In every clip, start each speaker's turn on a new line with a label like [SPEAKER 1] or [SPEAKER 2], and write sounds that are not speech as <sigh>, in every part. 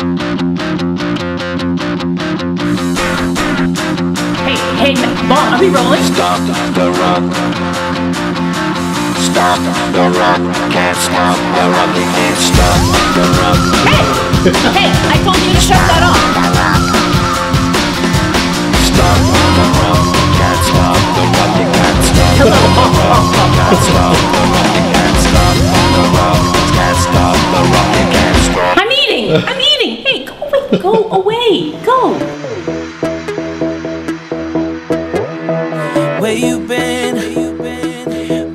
[SPEAKER 1] Hey, hey, Mom, are we rolling?
[SPEAKER 2] Stop the rock. Stop the rock. Can't stop the rock. You can't stop the rock.
[SPEAKER 1] Hey! Hey, I told you to shut that off.
[SPEAKER 2] Stop the rock. Can't stop the rock. You can't stop the rock. Can't stop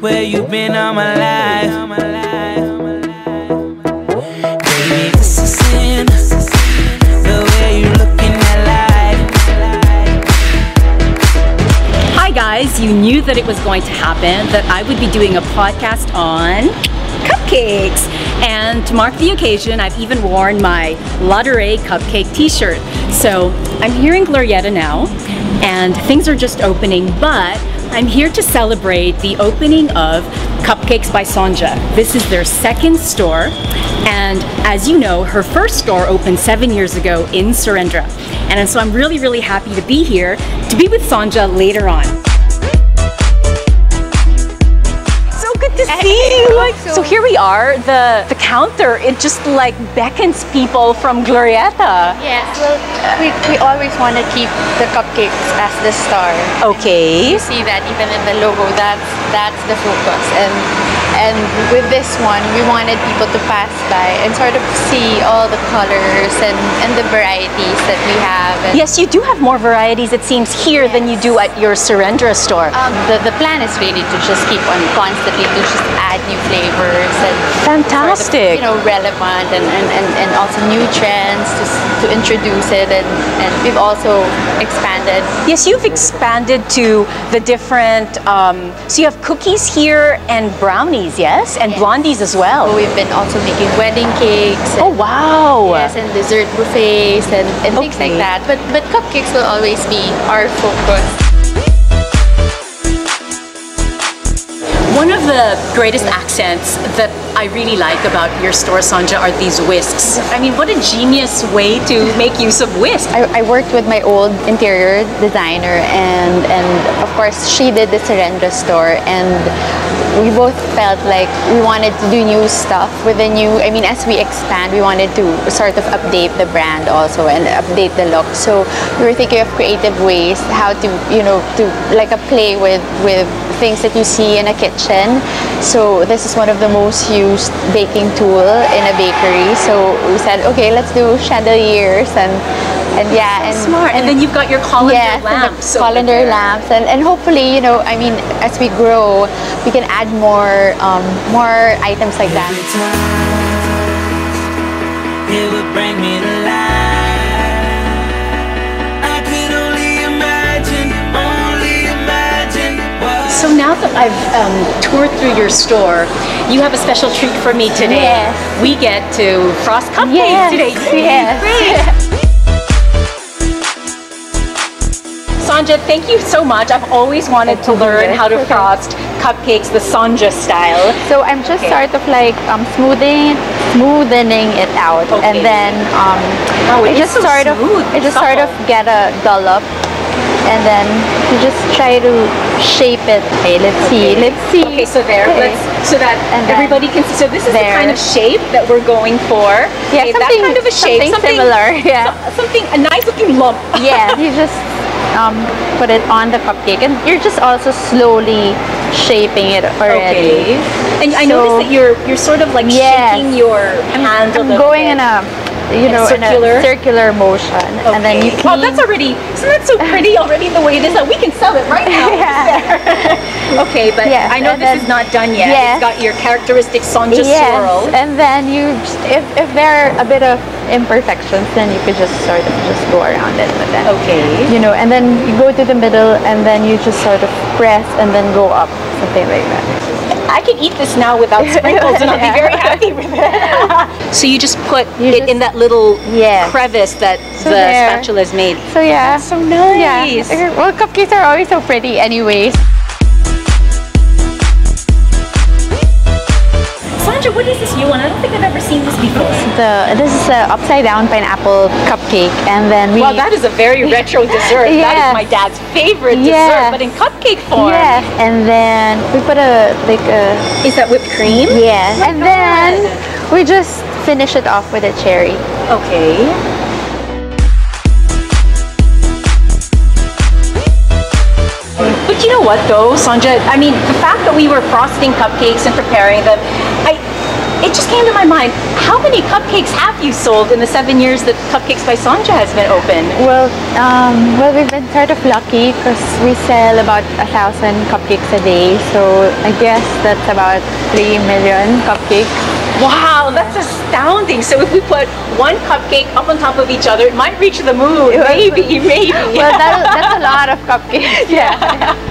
[SPEAKER 3] Where you been all my life? You.
[SPEAKER 1] Hi guys, you knew that it was going to happen, that I would be doing a podcast on cupcakes. And to mark the occasion, I've even worn my Ladere cupcake t-shirt. So I'm here in Glorietta now, and things are just opening, but I'm here to celebrate the opening of Cupcakes by Sonja. This is their second store, and as you know, her first store opened seven years ago in Serendra. And so I'm really, really happy to be here to be with Sonja later on. To see you. Like, so here we are, the the counter. It just like beckons people from Glorietta.
[SPEAKER 4] Yes, well, we, we always want to keep the cupcakes as the star.
[SPEAKER 1] Okay.
[SPEAKER 4] You see that even in the logo, that's that's the focus. And and with this one, we wanted people to pass by and sort of see all the colors and, and the varieties that we have. And,
[SPEAKER 1] Yes, you do have more varieties, it seems, here than you do at your Serendra store.
[SPEAKER 4] Um, the, the plan is really to just keep on constantly to just add new flavors and
[SPEAKER 1] Fantastic.
[SPEAKER 4] sort of, you know relevant and, and, and, and also new trends to, to introduce it and, and we've also expanded
[SPEAKER 1] Yes, you've expanded to the different, um, so you have cookies here and brownies, yes? And blondies as well.
[SPEAKER 4] We've been also making wedding cakes. And,
[SPEAKER 1] Oh, wow.
[SPEAKER 4] Yes, and dessert buffets and, and things like that. But but cupcakes will always be our focus.
[SPEAKER 1] One of the greatest accents that I really like about your store, Sonja, are these whisks. I mean, what a genius way to make use of whisks.
[SPEAKER 4] I, I worked with my old interior designer and and of course she did the Serendra store and we both felt like we wanted to do new stuff with the new I mean as we expand we wanted to sort of update the brand also and update the look so we were thinking of creative ways how to you know to like a play with with things that you see in a kitchen so this is one of the most used baking tool in a bakery so we said okay let's do chandeliers and and yeah and
[SPEAKER 1] Smart. And then you've got your colander
[SPEAKER 4] Yes, and the
[SPEAKER 1] lamps. over
[SPEAKER 4] colander
[SPEAKER 1] there.
[SPEAKER 4] lamps, and, and hopefully, you know, I mean, as we grow, we can add more um, more items like that.
[SPEAKER 1] Now that I've um, toured through your store, you have a special treat for me today.
[SPEAKER 4] Yes.
[SPEAKER 1] We get to frost cupcakes
[SPEAKER 4] Yes,
[SPEAKER 1] today.
[SPEAKER 4] Yes.
[SPEAKER 1] Sonja, thank you so much. I've always wanted to learn how to frost cupcakes the Sonja style.
[SPEAKER 4] So I'm just
[SPEAKER 1] Okay.
[SPEAKER 4] sort of like um, smoothing, smoothening it out,
[SPEAKER 1] Okay.
[SPEAKER 4] and then um,
[SPEAKER 1] Oh, it
[SPEAKER 4] I just
[SPEAKER 1] so
[SPEAKER 4] sort of,
[SPEAKER 1] smooth,
[SPEAKER 4] I just sort of get a dollop, and then you just try to shape it. Okay, let's see, let's see.
[SPEAKER 1] Okay, so there,
[SPEAKER 4] Okay.
[SPEAKER 1] let's so that
[SPEAKER 4] And
[SPEAKER 1] everybody can see. So this is the kind of shape that we're going for.
[SPEAKER 4] Yeah,
[SPEAKER 1] Okay, that
[SPEAKER 4] something-
[SPEAKER 1] kind of a shape,
[SPEAKER 4] something similar, <laughs> yeah.
[SPEAKER 1] so- something a nice looking lump. <laughs>
[SPEAKER 4] yeah, you just um, put it on the cupcake, and you're just also slowly shaping it already.
[SPEAKER 1] Okay. And I
[SPEAKER 4] So-
[SPEAKER 1] noticed that you're you're sort of like
[SPEAKER 4] Yes.
[SPEAKER 1] shaking your hand
[SPEAKER 4] I'm
[SPEAKER 1] little
[SPEAKER 4] going
[SPEAKER 1] bit.
[SPEAKER 4] in a you know
[SPEAKER 1] circular?
[SPEAKER 4] in a circular motion, and then you
[SPEAKER 1] Okay.
[SPEAKER 4] clean.
[SPEAKER 1] Oh, that's already isn't that so pretty <laughs> already the way it is that we can sell it right now. <laughs>
[SPEAKER 4] Yeah.
[SPEAKER 1] okay, but
[SPEAKER 4] Yes,
[SPEAKER 1] I know
[SPEAKER 4] and
[SPEAKER 1] this
[SPEAKER 4] then-
[SPEAKER 1] is not done yet.
[SPEAKER 4] yes.
[SPEAKER 1] It's got your characteristic Sonja
[SPEAKER 4] Yes,
[SPEAKER 1] swirl.
[SPEAKER 4] and then you just, if if there are a bit of imperfections, then you could just sort of just go around it with that.
[SPEAKER 1] Okay.
[SPEAKER 4] You know, and then you go to the middle, and then you just sort of press, and then go up, something like that.
[SPEAKER 1] I can eat this now without sprinkles and I'll be very <laughs> happy with it. <laughs> so you just put
[SPEAKER 4] You
[SPEAKER 1] it in that little
[SPEAKER 4] Yes.
[SPEAKER 1] crevice that
[SPEAKER 4] So
[SPEAKER 1] the spatula is made.
[SPEAKER 4] So yeah,
[SPEAKER 1] so nice.
[SPEAKER 4] Yeah. Well, cupcakes are always so pretty, anyways.
[SPEAKER 1] Sandra, what is this new one? I don't think I've ever seen this before.
[SPEAKER 4] The this is an upside down pineapple cupcake, and then we
[SPEAKER 1] Well, that is a very retro dessert. That
[SPEAKER 4] Yeah.
[SPEAKER 1] is my dad's favorite
[SPEAKER 4] Yeah.
[SPEAKER 1] dessert, but in cupcake form.
[SPEAKER 4] yeah, and then we put a like a
[SPEAKER 1] Is that whipped cream?
[SPEAKER 4] yeah, oh and then we just finish it off with a cherry.
[SPEAKER 1] Okay. What though, Sonja? I mean, the fact that we were frosting cupcakes and preparing them, I it just came to my mind, how many cupcakes have you sold in the seven years that Cupcakes by Sonja has been open?
[SPEAKER 4] Well, um, well, we've been sort of lucky because we sell about a thousand cupcakes a day. So I guess that's about three million cupcakes.
[SPEAKER 1] Wow, that's astounding. So if we put one cupcake up on top of each other, it might reach the moon. Maybe, maybe.
[SPEAKER 4] Well, that, that's a lot of cupcakes. <laughs> Yeah.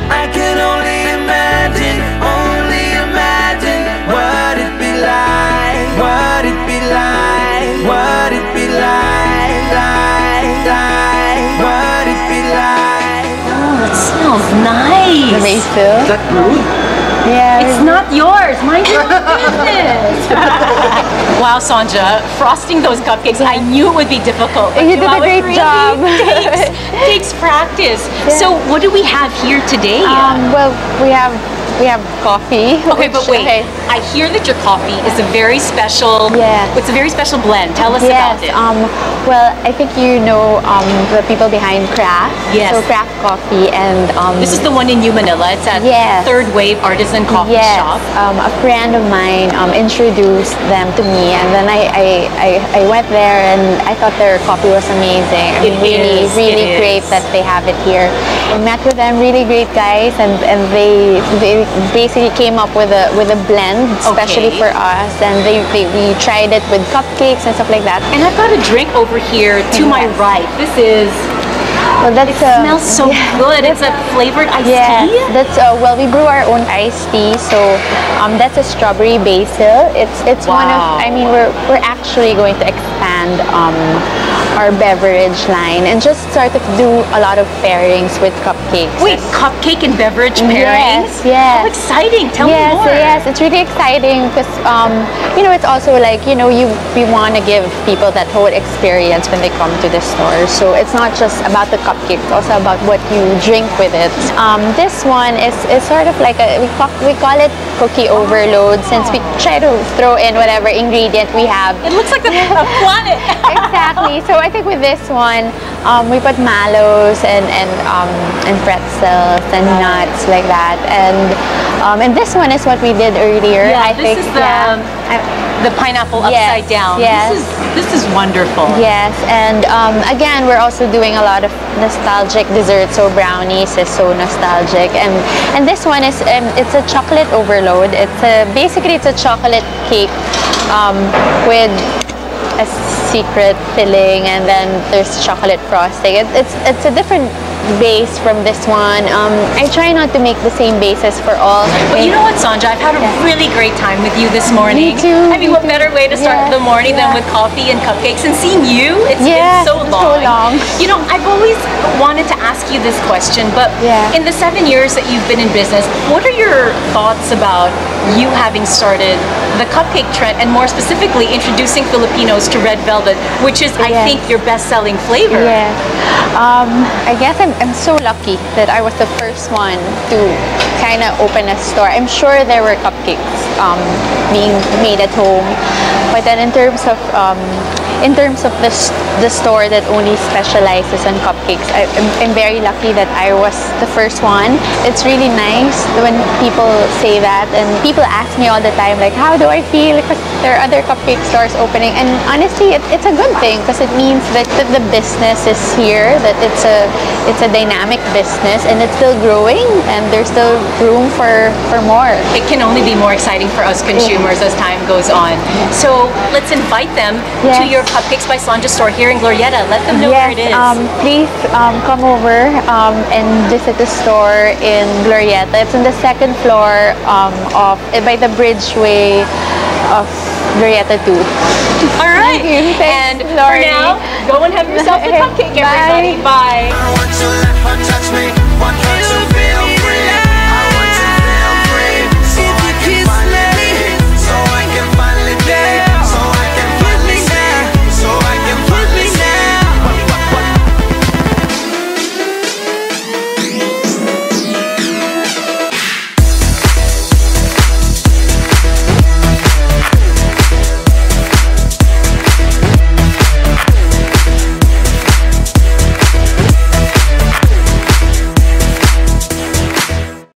[SPEAKER 3] I can only imagine, only imagine what it'd be like, what it'd be like, what it'd be like, like, like, what it'd be like.
[SPEAKER 1] Oh, it smells nice.
[SPEAKER 4] Amazing.
[SPEAKER 5] that rude?
[SPEAKER 4] Yeah.
[SPEAKER 1] It's not yours. Mind your business. <laughs> wow, Sonja, frosting those cupcakes, I knew it would be difficult. but
[SPEAKER 4] You did a great
[SPEAKER 1] really
[SPEAKER 4] job. <laughs>
[SPEAKER 1] Takes, <laughs> takes practice. So, what do we have here today?
[SPEAKER 4] Um, well, we have we have coffee.
[SPEAKER 1] okay, but wait.
[SPEAKER 4] okay.
[SPEAKER 1] I hear that your coffee is a very special.
[SPEAKER 4] Yeah.
[SPEAKER 1] It's a very special blend. Tell us
[SPEAKER 4] Yes.
[SPEAKER 1] about it.
[SPEAKER 4] Um, well, I think you know um, the people behind Craft.
[SPEAKER 1] Yes.
[SPEAKER 4] So Craft Coffee and um,
[SPEAKER 1] this is the one in New Manila. It's at
[SPEAKER 4] Yes.
[SPEAKER 1] Third Wave Artisan Coffee
[SPEAKER 4] yes,
[SPEAKER 1] Shop.
[SPEAKER 4] um, a friend of mine um, introduced them to me, and then I, I, I, I went there and I thought their coffee was amazing. I mean, really,
[SPEAKER 1] is,
[SPEAKER 4] really
[SPEAKER 1] it
[SPEAKER 4] great
[SPEAKER 1] is.
[SPEAKER 4] that they have it here. I met with them, really great guys, and, and they they basically came up with a with a blend, especially
[SPEAKER 1] Okay.
[SPEAKER 4] for us, and they, they we tried it with cupcakes and stuff like that.
[SPEAKER 1] And I've got a drink over here to my right. This is.
[SPEAKER 4] Well, that's
[SPEAKER 1] It
[SPEAKER 4] um,
[SPEAKER 1] smells so
[SPEAKER 4] yeah.
[SPEAKER 1] good. It's a flavored iced
[SPEAKER 4] Yeah,
[SPEAKER 1] tea.
[SPEAKER 4] that's uh, well. We brew our own iced tea, so um, that's a strawberry basil. It's it's one of. I mean, we're we're actually going to expand um, our beverage line and just sort of do a lot of pairings with cupcakes.
[SPEAKER 1] Wait, cupcake and beverage pairings?
[SPEAKER 4] Yes, yes.
[SPEAKER 1] How exciting! Tell
[SPEAKER 4] yes,
[SPEAKER 1] me more.
[SPEAKER 4] yes, it's really exciting because um, you know it's also like you know you we want to give people that whole experience when they come to the store. So it's not just about the cupcake, it's also about what you drink with it. Um, this one is, is sort of like a we call, we call it cookie overload since we try to throw in whatever ingredient we have.
[SPEAKER 1] It looks like a, a <laughs> planet.
[SPEAKER 4] exactly. So I think with this one, um, we put mallows and and um, and pretzels and nuts like that. And um, and this one is what we did earlier.
[SPEAKER 1] yeah,
[SPEAKER 4] I
[SPEAKER 1] this
[SPEAKER 4] think.
[SPEAKER 1] is the
[SPEAKER 4] yeah.
[SPEAKER 1] the pineapple
[SPEAKER 4] Yes,
[SPEAKER 1] upside down.
[SPEAKER 4] yes.
[SPEAKER 1] This is this is wonderful.
[SPEAKER 4] Yes, and um, again, we're also doing a lot of nostalgic desserts. So brownies is so nostalgic, and and this one is um, it's a chocolate overload. It's a basically it's a chocolate cake um, with a secret filling, and then there's chocolate frosting. It, it's it's a different base from this one. Um, I try not to make the same bases for all.
[SPEAKER 1] But you know what, Sonja? I've had a
[SPEAKER 4] Yeah.
[SPEAKER 1] really great time with you this morning.
[SPEAKER 4] Me too,
[SPEAKER 1] I mean,
[SPEAKER 4] me
[SPEAKER 1] what better way to start
[SPEAKER 4] Yeah,
[SPEAKER 1] the morning than with coffee and cupcakes and seeing you? It's
[SPEAKER 4] Yeah,
[SPEAKER 1] been so long.
[SPEAKER 4] so
[SPEAKER 1] long.
[SPEAKER 4] long.
[SPEAKER 1] You know, I've always wanted to ask you this question, but
[SPEAKER 4] Yeah.
[SPEAKER 1] in the seven years that you've been in business, what are your thoughts about you having started the cupcake trend and more specifically introducing Filipinos to red velvet, which is, I
[SPEAKER 4] Yes.
[SPEAKER 1] think, your best-selling flavor?
[SPEAKER 4] Yeah. Um, I guess I'm, I'm so lucky that I was the first one to kind of open a store. I'm sure there were cupcakes um, being made at home, but then in terms of um, in terms of the, the store that only specializes on cupcakes, I, I'm, I'm very lucky that I was the first one. It's really nice when people say that, and people ask me all the time, like, how do I feel? Because there are other cupcake stores opening, and honestly, it, it's a good thing because it means that, that the business is here, that it's a it's a dynamic business, and it's still growing, and there's still room for for more.
[SPEAKER 1] It can only be more exciting for us consumers as time goes on. So let's invite them to your Cupcakes by Sonja store here in Glorietta. Let them know where it is.
[SPEAKER 4] um, please um, come over um, and visit the store in Glorietta. It's on the second floor um, of eh, by the bridgeway of Glorietta 2.
[SPEAKER 1] All right.
[SPEAKER 4] you.
[SPEAKER 1] And
[SPEAKER 4] Thanks,
[SPEAKER 1] for now, go and have yourself a <laughs> cupcake,
[SPEAKER 4] bye.
[SPEAKER 1] everybody. Bye.
[SPEAKER 3] I